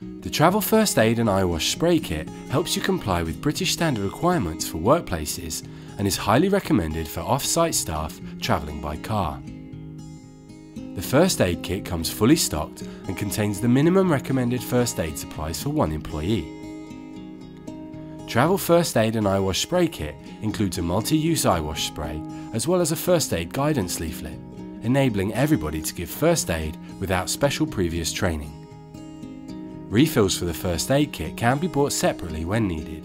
The Travel First Aid and Eye Wash Spray Kit helps you comply with British standard requirements for workplaces and is highly recommended for off-site staff travelling by car. The first aid kit comes fully stocked and contains the minimum recommended first aid supplies for one employee. Travel First Aid and Eye Wash Spray Kit includes a multi-use eye wash spray as well as a first aid guidance leaflet, enabling everybody to give first aid without special previous training. Refills for the first aid kit can be bought separately when needed.